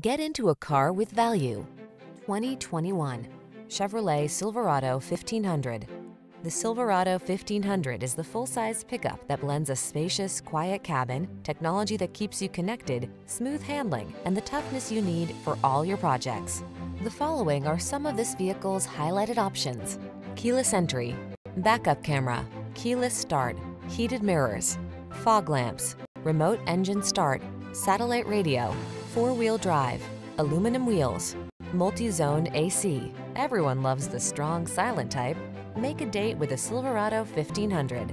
Get into a car with value. 2021 Chevrolet Silverado 1500. The Silverado 1500 is the full-size pickup that blends a spacious, quiet cabin, technology that keeps you connected, smooth handling, and the toughness you need for all your projects. The following are some of this vehicle's highlighted options. Keyless entry, backup camera, keyless start, heated mirrors, fog lamps, remote engine start, satellite radio, four-wheel drive, aluminum wheels, multi-zone AC. Everyone loves the strong silent type. Make a date with a Silverado 1500.